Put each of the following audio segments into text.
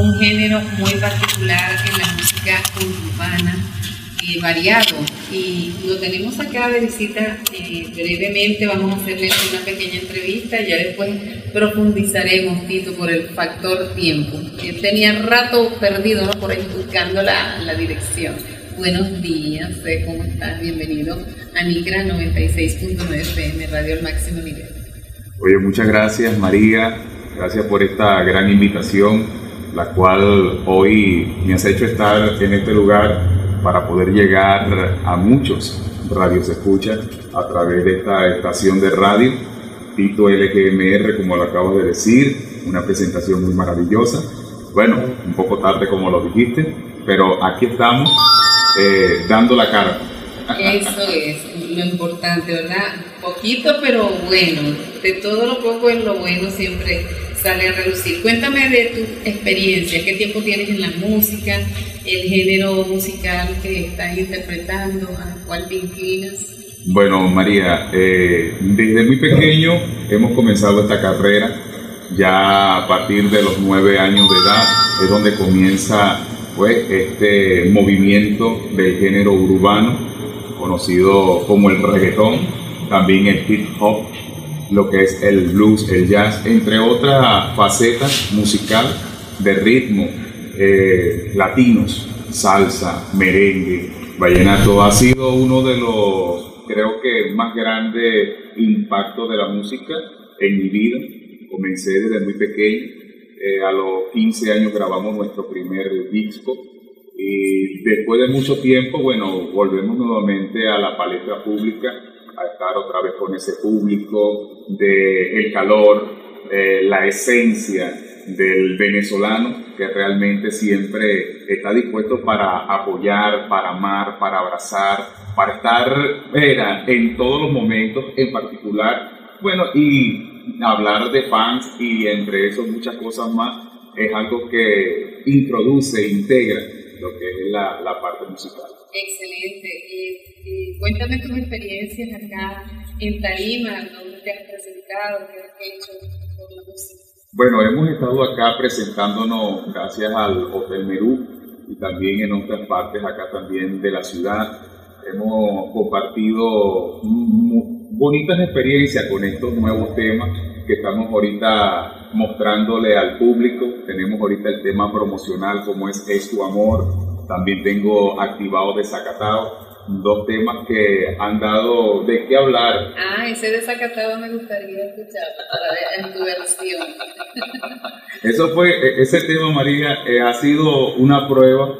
un género muy particular en la música urbana, eh, variado. Y lo tenemos acá de visita eh, brevemente, vamos a hacerle una pequeña entrevista y ya después profundizaremos, Tito, por el factor tiempo. Tenía rato perdido por ahí buscando la, dirección. Buenos días, ¿cómo estás? Bienvenido a Nicra 96.9 FM, Radio El Máximo Nivel. Oye, muchas gracias María, gracias por esta gran invitación, la cual hoy me has hecho estar en este lugar para poder llegar a muchos radios escucha a través de esta estación de radio, Tito LGMR, como lo acabo de decir, una presentación muy maravillosa. Bueno, un poco tarde como lo dijiste, pero aquí estamos eh, dando la cara. Eso es lo importante, ¿verdad? Poquito, pero bueno. De todo lo poco es lo bueno siempre sale a reducir. Cuéntame de tu experiencia, qué tiempo tienes en la música, el género musical que estás interpretando, a cuál te inclinas. Bueno, María, eh, desde muy pequeño hemos comenzado esta carrera. Ya a partir de los nueve años de edad es donde comienza pues, este movimiento del género urbano conocido como el reggaetón, también el hip hop, lo que es el blues, el jazz, entre otras facetas musical de ritmo, eh, latinos, salsa, merengue, vallenato. Ha sido uno de los, creo que, más grandes impactos de la música en mi vida. Comencé desde muy pequeño. Eh, a los 15 años grabamos nuestro primer disco y después de mucho tiempo, bueno, volvemos nuevamente a la palestra pública, a estar otra vez con ese público, de el calor, la esencia del venezolano que realmente siempre está dispuesto para apoyar, para amar, para abrazar, para estar era, en todos los momentos, en particular, bueno, y hablar de fans y entre eso muchas cosas más, es algo que introduce, integra lo que es la, parte musical. Excelente. Y, cuéntame tus experiencias acá en Tarima, te has presentado, qué has hecho por la música. Bueno, hemos estado acá presentándonos gracias al Hotel Merú y también en otras partes acá también de la ciudad. Hemos compartido bonitas experiencias con estos nuevos temas que estamos ahorita mostrándole al público. Tenemos ahorita el tema promocional como es Es tu amor. También tengo activado Desacatado. Dos temas que han dado de qué hablar. Ah, ese Desacatado me gustaría escuchar en tu versión. Eso fue, e, ese tema, María, eh, ha sido una prueba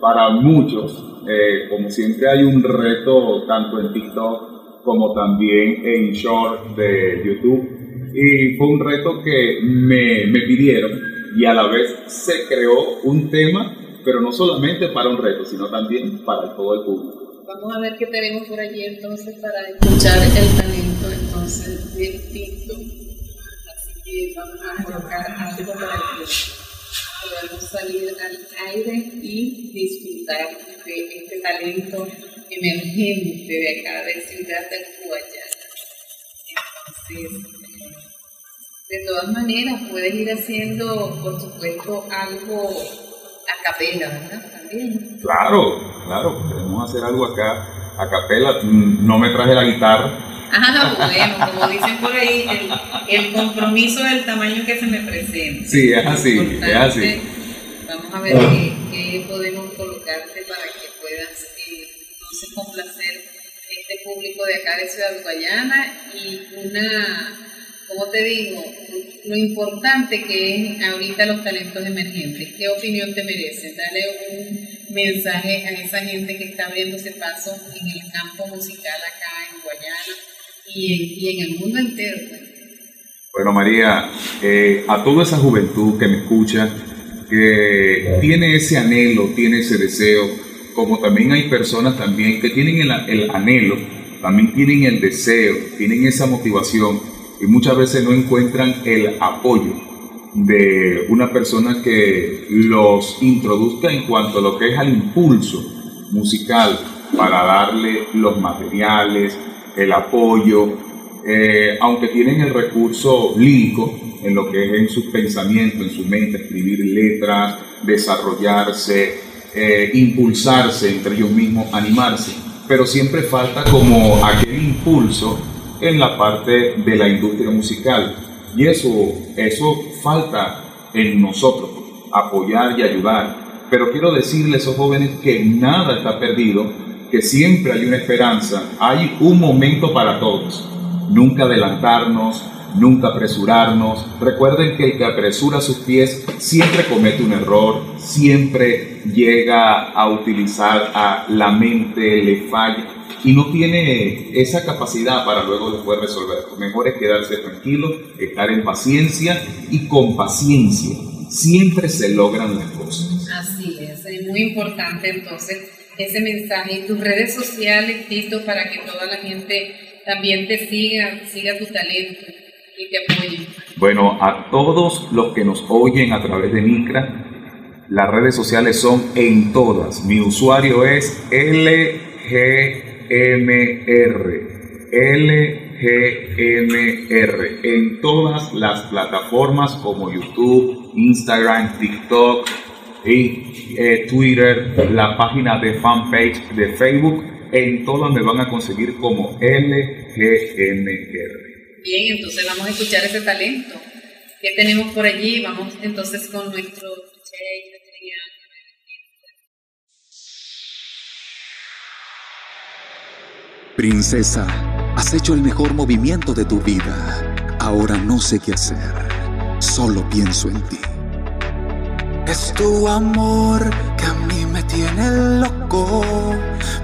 para muchos. Eh, como siempre hay un reto tanto en TikTok como también en short de YouTube y fue un reto que me, me pidieron y a la vez se creó un tema, pero no solamente para un reto, sino también para todo el público. Vamos a ver qué tenemos por allí entonces para escuchar el talento entonces del Tito. Así que vamos a colocar algo para que podamos salir al aire y disfrutar de este talento emergente de acá de Ciudad del Guayana. Entonces, de todas maneras, puedes ir haciendo, por supuesto, algo a capela, ¿verdad? También. Claro, claro, queremos hacer algo acá a capela. No me traje la guitarra. Ah, bueno, como dicen por ahí, el, compromiso del tamaño que se me presenta. Sí, es así, es así. Vamos a ver qué, podemos colocarte para que puedas eh, entonces complacer este público de acá de Ciudad Guayana y una como te digo, lo importante que es ahorita los talentos emergentes. ¿Qué opinión te merece? Dale un mensaje a esa gente que está abriéndose paso en el campo musical acá en Guayana y en, el mundo entero. Pues. Bueno, María, eh, a toda esa juventud que me escucha, que tiene ese anhelo, tiene ese deseo, como también hay personas también que tienen el, el anhelo, también tienen el deseo, tienen esa motivación y muchas veces no encuentran el apoyo de una persona que los introduzca en cuanto a lo que es al impulso musical para darle los materiales, el apoyo, eh, aunque tienen el recurso lírico, en lo que es en sus pensamientos, en su mente, escribir letras, desarrollarse, eh, impulsarse entre ellos mismos, animarse. Pero siempre falta como aquel impulso en la parte de la industria musical. Y eso, eso falta en nosotros, apoyar y ayudar. Pero quiero decirles a esos jóvenes que nada está perdido, que siempre hay una esperanza, hay un momento para todos. Nunca adelantarnos, nunca apresurarnos. Recuerden que el que apresura sus pies siempre comete un error, siempre llega a utilizar a la mente, le falla y no tiene esa capacidad para luego después resolver. Mejor es quedarse tranquilo, estar en paciencia y con paciencia siempre se logran las cosas. Así es, es muy importante entonces ese mensaje y tus redes sociales, Tito, para que toda la gente también te siga, siga tu talento y te. Bueno, a todos los que nos oyen a través de Micra, las redes sociales son en todas. Mi usuario es LG LGMR. LGMR en todas las plataformas como YouTube, Instagram, TikTok y eh, Twitter, la página de fanpage de Facebook, en todas me van a conseguir como LGMR. Bien, entonces vamos a escuchar ese talento que tenemos por allí. Vamos entonces con nuestro Princesa, has hecho el mejor movimiento de tu vida. Ahora no sé qué hacer. Solo pienso en ti. Es tu amor que a mí me tiene loco.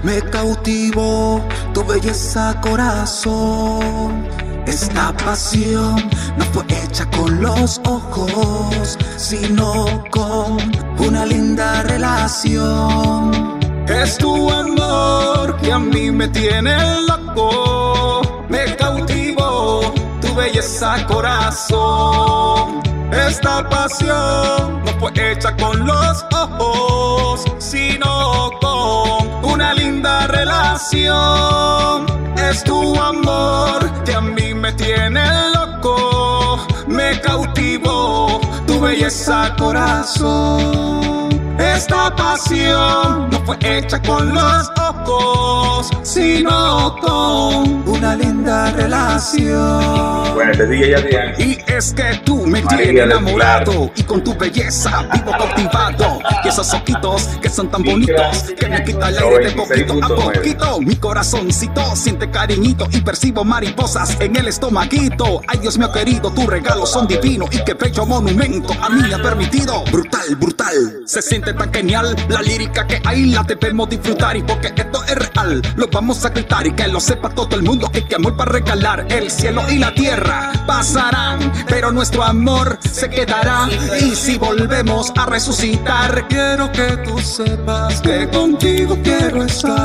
Me cautivo tu belleza, corazón. Esta pasión no fue hecha con los ojos, sino con una linda relación. Es tu amor que a mí me tiene loco, me cautivo tu belleza corazón. Esta pasión no fue hecha con los ojos, sino con una linda relación. Es tu amor que a mí me tiene loco, me cautivo tu belleza corazón. Esta pasión no fue hecha con los ojos, sino con una linda relación. Bueno, te dije ya, Y es que tú me tienes enamorado y con tu belleza vivo cautivado. Y esos ojitos que son tan bonitos que me quita el aire de poquito a poquito. Mi corazoncito siente cariñito y percibo mariposas en el estomaguito. Ay Dios mío querido, tus regalos son divinos y qué bello monumento a mí me ha permitido. Brutal, brutal, se siente tan genial la lírica que hay la debemos disfrutar y porque esto es real lo vamos a gritar y que lo sepa todo el mundo que, que amor para regalar. El cielo y la tierra pasarán pero nuestro amor se quedará. Y si volvemos a resucitar quiero que tú sepas que contigo quiero estar.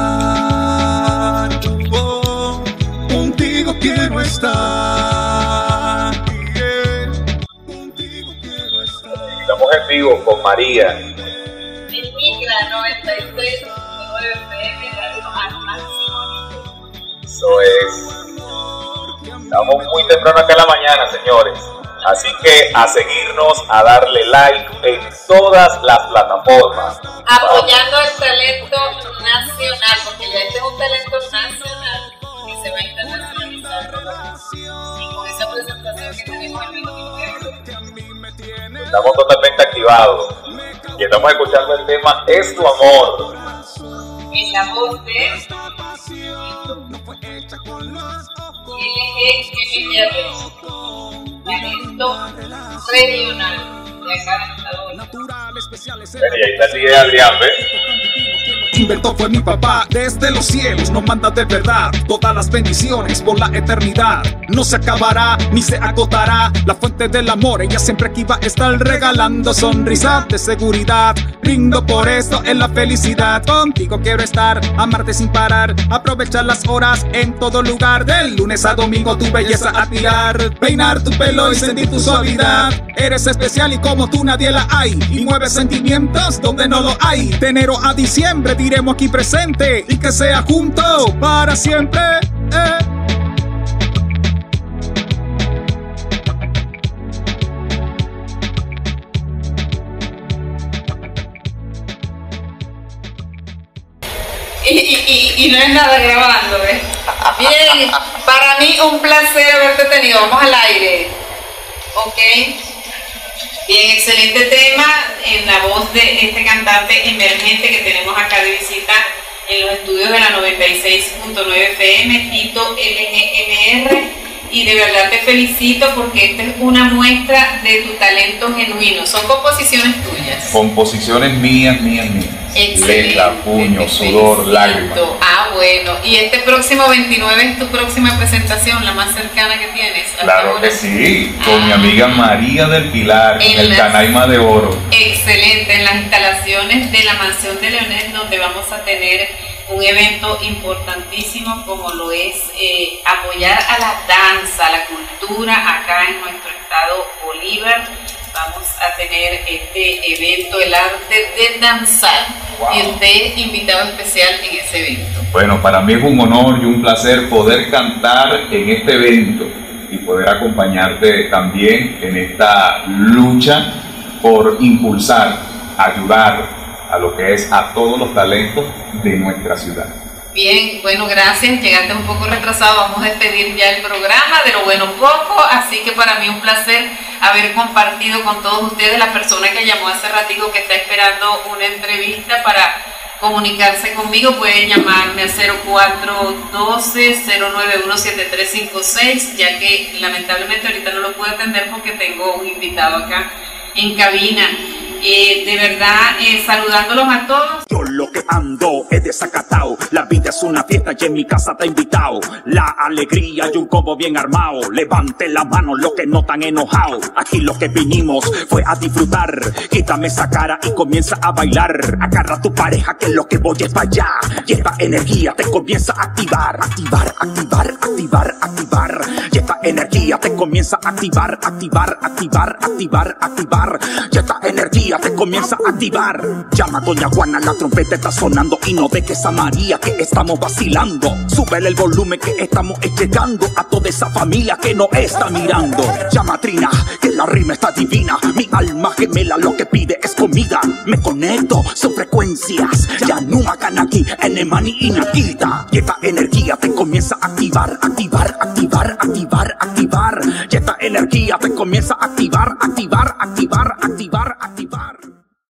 Oh, contigo quiero estar. Contigo quiero estar. Estamos en vivo con María. En Migra 93, Es. Estamos muy temprano acá en la mañana, señores. Así que a seguirnos, a darle like en todas las plataformas. Apoyando el talento nacional, porque ya este es un talento nacional que se va a internacionalizar. Y con esa presentación que tenemos el 29 Estamos totalmente activados. Y estamos escuchando el tema Es tu amor. en la voz de LGMR, talento regional de acá de Estados ahí está Adrián, ¿ves? Inventó fue mi papá, desde los cielos nos manda de verdad todas las bendiciones por la eternidad. No se acabará ni se agotará la fuente del amor. Ella siempre aquí va a estar regalando sonrisas de seguridad. Brindo por esto en la felicidad. Contigo quiero estar, amarte sin parar. Aprovechar las horas en todo lugar. Del lunes a domingo tu belleza a tirar. Peinar tu pelo y sentir tu suavidad. Eres especial y como tú nadie la hay. Y mueve sentimientos donde no lo hay. De enero a diciembre seguiremos aquí presente y que sea junto para siempre. Eh. Y, no es nada grabando, ¿eh? Bien, para mí un placer haberte tenido. Vamos al aire. Ok. Bien, excelente tema en la voz de este cantante emergente que tenemos acá de visita en los estudios de la 96.9 FM, Tito LGMR y de verdad te felicito porque esta es una muestra de tu talento genuino. Son composiciones tuyas. Composiciones mías, mías, mías. Excelente. Letra, puño, sudor, lágrimas. Ah, bueno. ¿Y este próximo 29 es tu próxima presentación, la más cercana que tienes? Claro que sí, con mi ah. amiga María del Pilar, en el Canaima de Oro. Excelente, en las instalaciones de la Mansión de Leonel, donde vamos a tener un evento importantísimo como lo es eh, apoyar a la danza, a la cultura acá en nuestro estado Bolívar. Vamos a tener este evento, el arte de danzar, y usted invitado especial en ese evento. Bueno, para mí es un honor y un placer poder cantar en este evento y poder acompañarte también en esta lucha por impulsar, ayudar, a lo que es a todos los talentos de nuestra ciudad. Bien, bueno, gracias. Llegaste un poco retrasado. Vamos a despedir ya el programa de lo bueno poco. Así que para mí un placer haber compartido con todos ustedes. La persona que llamó hace ratito que está esperando una entrevista para comunicarse conmigo puede llamarme a 0412-091-7356, ya que lamentablemente ahorita no lo puedo atender porque tengo un invitado acá en cabina. Eh, de verdad, eh, saludándolos a todos. Lo que ando es desacatado. La vida es una fiesta y en mi casa te invitado. La alegría y un combo bien armado. Levante la mano los que no están enojados. Aquí lo que vinimos fue a disfrutar. Quítame esa cara y comienza a bailar. Agarra a tu pareja que lo que voy es para allá. Y esta energía te comienza a activar. Activar, activar, activar, activar. Y esta energía te comienza a activar, activar, activar, activar, activar. Y esta energía te comienza a activar. Llama a Doña Juana, la trompeta está sonando y no dejes a María que estamos vacilando. Súbele el volumen que estamos llegando a toda esa familia que nos está mirando. Llama Trina, que la rima está divina. Mi alma gemela lo que pide es comida. Me conecto, son frecuencias. Ya no hagan aquí, Enemani y Nakita. Y esta energía te comienza a activar, activar, activar, activar, activar. Y esta energía te comienza a activar, activar, activar, activar, activar.